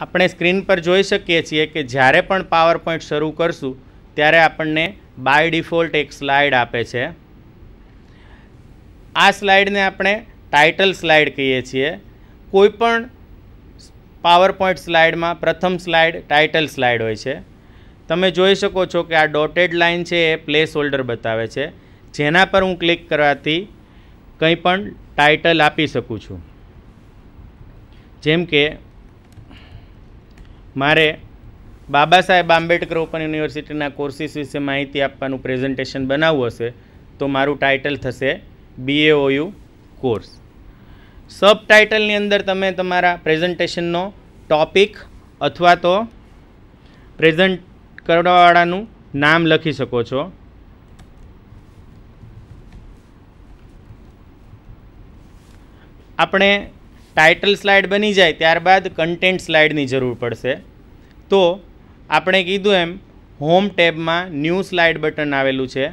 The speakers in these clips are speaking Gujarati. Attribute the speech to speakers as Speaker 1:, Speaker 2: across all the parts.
Speaker 1: આપણે સ્ક્રીન પર જોઈ શકીએ છીએ કે જ્યારે પણ પાવર પોઈન્ટ શરૂ કરશું, ત્યારે આપણને બાય ડિફોલ્ટ એક સ્લાઇડ આપે છે. આ સ્લાઇડને આપણે ટાઇટલ સ્લાઇડ કહીએ છીએ. કોઈપણ પાવર પોઈન્ટ સ્લાઇડમાં પ્રથમ સ્લાઇડ ટાઇટલ સ્લાઇડ હોય છે. તમે જોઈ શકો છો કે આ ડોટેડ લાઇન છે, એ પ્લેસ હોલ્ડર બતાવે છે. જેના પર હું ક્લિક કરવાથી કંઈ પણ ટાઇટલ આપી શકું છું. જેમ કે મારે બાબા સાહેબ આંબેડકર ઓપન યુનિવર્સિટીના કોર્સિસ વિશે માહિતી આપવાનું પ્રેઝન્ટેશન બનાવવું હશે, તો મારું ટાઇટલ થશે બીએઓયુ કોર્સ. સબ ટાઇટલની અંદર તમે તમારા પ્રેઝન્ટેશનનો ટોપિક અથવા તો પ્રેઝન્ટ કરવાવાળાનું નામ લખી શકો છો. આપણે ટાઇટલ સ્લાઇડ બની જાય ત્યારબાદ કન્ટેન્ટ સ્લાઇડની જરૂર પડશે. તો આપણે કીધું એમ, હોમ ટેબમાં ન્યૂ સ્લાઇડ બટન આવેલું છે.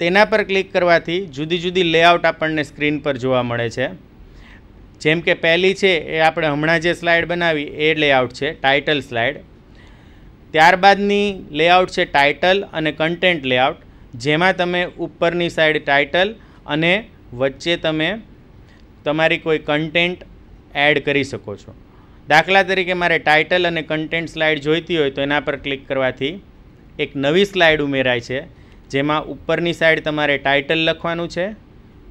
Speaker 1: તેના પર ક્લિક કરવાથી જુદી જુદી લેઆઉટ આપણને સ્ક્રીન પર જોવા મળે છે. જેમ કે પહેલી છે એ આપણે હમણાં જે સ્લાઇડ બનાવી એ લેઆઉટ છે, ટાઇટલ સ્લાઇડ. ત્યારબાદની લેઆઉટ છે ટાઇટલ અને કન્ટેન્ટ લેઆઉટ, જેમાં તમે ઉપરની સાઈડ ટાઇટલ અને વચ્ચે તમે તમારી કોઈ કન્ટેન્ટ એડ કરી શકો છો. દાખલા તરીકે મારે ટાઇટલ અને કન્ટેન્ટ સ્લાઇડ જોઈતી હોય તો એના પર ક્લિક કરવાથી એક નવી સ્લાઇડ ઉમેરાય છે, જેમાં ઉપરની સાઈડ તમારે ટાઇટલ લખવાનું છે,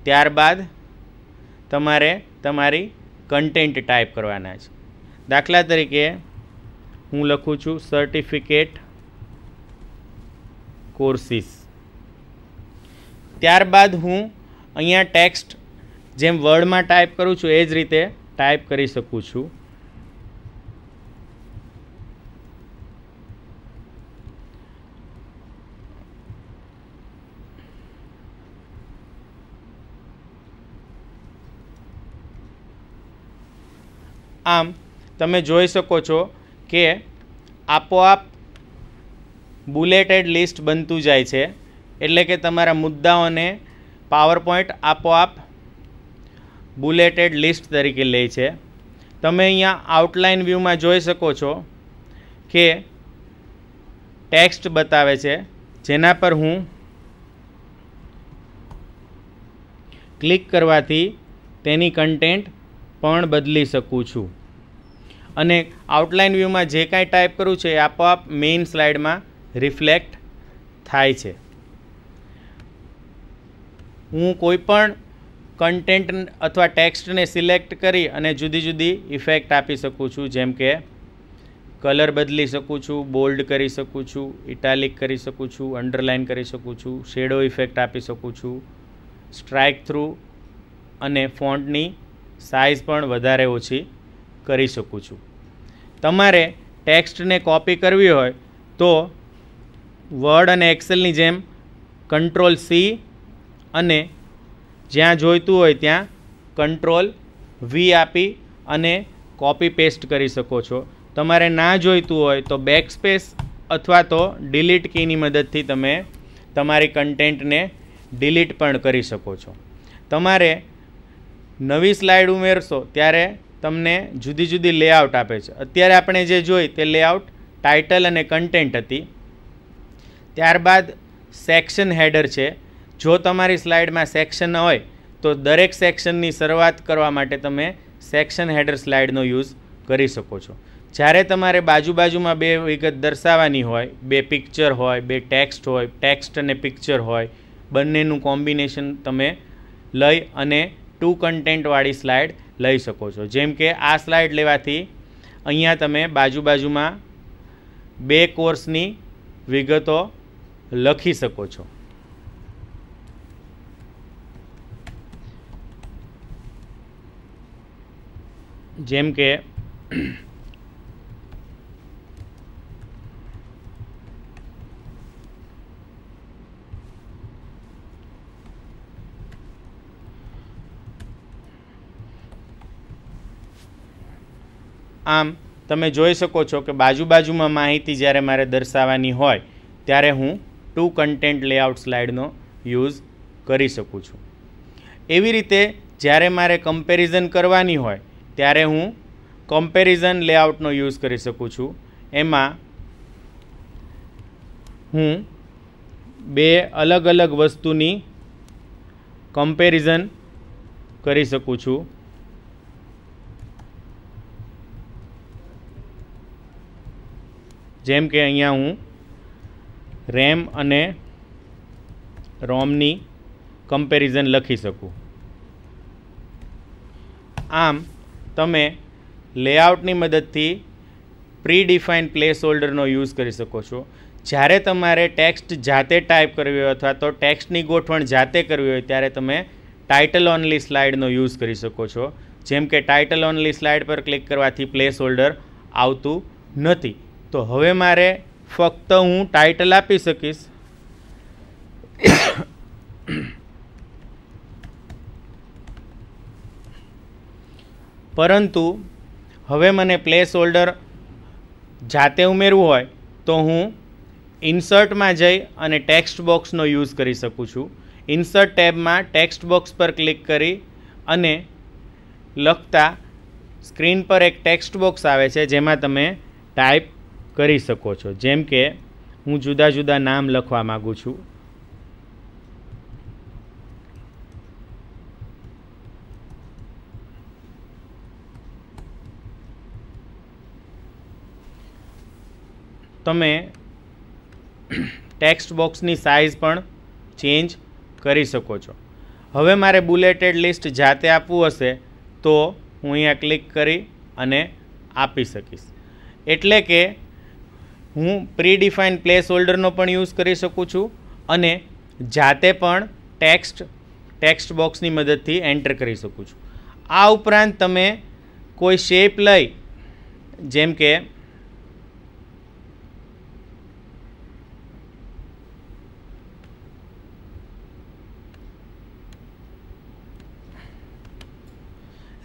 Speaker 1: ત્યારબાદ તમારે તમારી કન્ટેન્ટ ટાઈપ કરવાના છે. દાખલા તરીકે હું લખું છું સર્ટિફિકેટ કોર્સિસ ત્યારબાદ હું અહીંયા ટેક્સ્ટ જેમ વર્ડમાં ટાઈપ કરું છું, એ જ રીતે ટાઈપ કરી શકું છું. આમ, તમે જોઈ શકો છો કે આપોઆપ બુલેટેડ લિસ્ટ બનતું જાય છે. એટલે કે તમારા મુદ્દાઓને પાવર પોઈન્ટ આપોઆપ બુલેટેડ લિસ્ટ તરીકે લે છે. તમે અહીંયા આઉટલાઇન વ્યૂમાં જોઈ શકો છો કે ટેક્સ્ટ બતાવે છે. જેના પર હું ક્લિક કરવાથી તેની કન્ટેન્ટ પણ બદલી શકું છું. અને આઉટલાઇન વ્યૂમાં જે કાંઈ ટાઈપ કરું છે એ આપોઆપ મેઇન સ્લાઇડમાં રિફ્લેક્ટ થાય છે. હું કોઈ પણ કન્ટેન્ટ અથવા ટેક્સ્ટને સિલેક્ટ કરી અને જુદી જુદી ઇફેક્ટ આપી શકું છું. જેમ કે કલર બદલી શકું છું બોલ્ડ કરી શકું છું ઇટાલિક કરી શકું છું અંડરલાઇન કરી શકું છું શેડો ઇફેક્ટ આપી શકું છું. સ્ટ્રાઇક થ્રુ અને ફોન્ટની સાઇઝ પણ વધારે ઓછી કરી શકું છું. તમારે ટેક્સ્ટને કોપી કરવી હોય તો વર્ડ અને એક્સેલની જેમ કંટ્રોલ સી અને જ્યાં જોઈતું હોય ત્યાં કંટ્રોલ વી આપી અને કોપી પેસ્ટ કરી શકો છો. તમારે ના જોઈતું હોય તો બેક સ્પેસ અથવા તો ડિલીટ કીની મદદથી તમે તમારી કન્ટેન્ટને ડિલીટ પણ કરી શકો છો. તમારે નવી સ્લાઇડ ઉમેરશો ત્યારે તમને જુદી જુદી લેઆઉટ આપે છે. અત્યારે આપણે જે જોઈ તે લેઆઉટ ટાઇટલ અને કન્ટેન્ટ હતી. ત્યારબાદ સેક્શન હેડર છે. જો તમારી સ્લાઇડમાં સેક્શન હોય, તો દરેક સેક્શનની શરૂઆત કરવા માટે તમે સેક્શન હેડર સ્લાઇડનો યુઝ કરી શકો છો. જ્યારે તમારે બાજુ બાજુમાં બે વિગત દર્શાવવાની હોય, બે પિક્ચર હોય, બે ટેક્સ્ટ હોય, ટેક્સ્ટ અને પિક્ચર હોય, બંનેનું કોમ્બિનેશન તમે લઈ અને ટુ કન્ટેન્ટવાળી સ્લાઇડ લઈ શકો છો. જેમ કે આ સ્લાઇડ લેવાથી અહીંયા તમે બાજુ બાજુમાં બે કોર્સની વિગતો લખી શકો છો. જેમ કે આમ તમે જોઈ શકો છો કે બાજુ બાજુમાં માહિતી જ્યારે મારે દર્શાવવાની હોય, ત્યારે હું ટુ કન્ટેન્ટ લેઆઉટ સ્લાઇડનો યુઝ કરી શકું છું. એવી રીતે જ્યારે મારે કમ્પેરિઝન કરવાની હોય ત્યારે હું કમ્પેરિઝન લેઆઉટનો યુઝ કરી શકું છું. એમાં હું બે અલગ અલગ વસ્તુની કમ્પેરિઝન કરી શકું છું. જેમ કે અહીંયા હું રેમ અને રોમની કમ્પેરિઝન લખી શકું. આમ તમે લેઆઉટની મદદથી પ્રી ડિફાઇન પ્લેસ હોલ્ડરનો યુઝ કરી શકો છો. જ્યારે તમારે ટેક્સ્ટ જાતે ટાઈપ કરવી હોય અથવા તો ટેક્સ્ટની ગોઠવણ જાતે કરવી હોય, ત્યારે તમે ટાઇટલ ઓનલી સ્લાઇડનો યુઝ કરી શકો છો. જેમ કે ટાઇટલ ઓનલી સ્લાઇડ પર ક્લિક કરવાથી પ્લેસ હોલ્ડર આવતું નથી. તો હવે મારે ફક્ત હું ટાઇટલ આપી શકીશ. પરંતુ હવે મને પ્લેસ હોલ્ડર જાતે ઉમેરવું હોય તો હું ઇન્સર્ટમાં જઈ અને ટેક્સ્ટ બોક્સનો યુઝ કરી શકું છું. ઇન્સર્ટ ટેબમાં ટેક્સ્ટ બોક્સ પર ક્લિક કરી અને લખતા સ્ક્રીન પર એક ટેક્સ્ટ બોક્સ આવે છે, જેમાં તમે ટાઈપ કરી શકો છો. જેમ કે હું જુદા જુદા નામ લખવા માગું છું. તમે ટેક્સ્ટ બોક્સની સાઇઝ પણ ચેન્જ કરી શકો છો. હવે મારે બુલેટેડ લિસ્ટ જાતે આપવું હશે, તો હું અહીંયા ક્લિક કરી અને આપી શકીશ. એટલે કે હું પ્રી ડિફાઇન પ્લેસ હોલ્ડરનો પણ યુઝ કરી શકું છું અને જાતે પણ ટેક્સ્ટ ટેક્સ્ટ બોક્સની મદદથી એન્ટર કરી શકું છું. આ ઉપરાંત તમે કોઈ શેપ લઈ, જેમ કે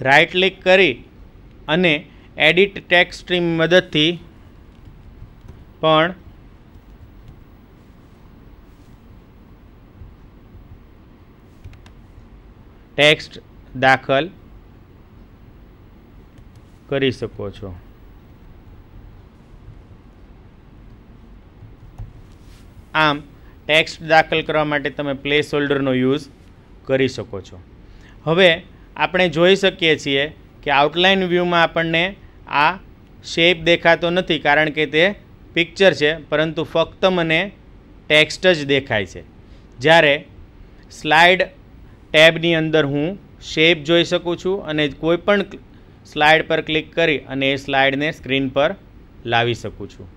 Speaker 1: રાઇટ ક્લિક કરી અને એડિટ ટેક્સ સ્ટ્રીમ મદદથી પણ ટેક્સ્ટ દાખલ કરી શકો છો. આમ, ટેક્સ્ટ દાખલ કરવા માટે તમે પ્લેસ હોલ્ડરનો યુઝ કરી શકો છો. હવે આપણે જોઈ શકીએ છીએ કે આઉટલાઇન વ્યૂમાં આપણને આ શેપ દેખાતો નથી, કારણ કે તે પિક્ચર છે, પરંતુ ફક્ત મને ટેક્સ્ટ જ દેખાય છે. જ્યારે સ્લાઇડ ટેબની અંદર હું શેપ જોઈ શકું છું અને કોઈપણ સ્લાઇડ પર ક્લિક કરી અને એ સ્લાઇડને સ્ક્રીન પર લાવી શકું છું.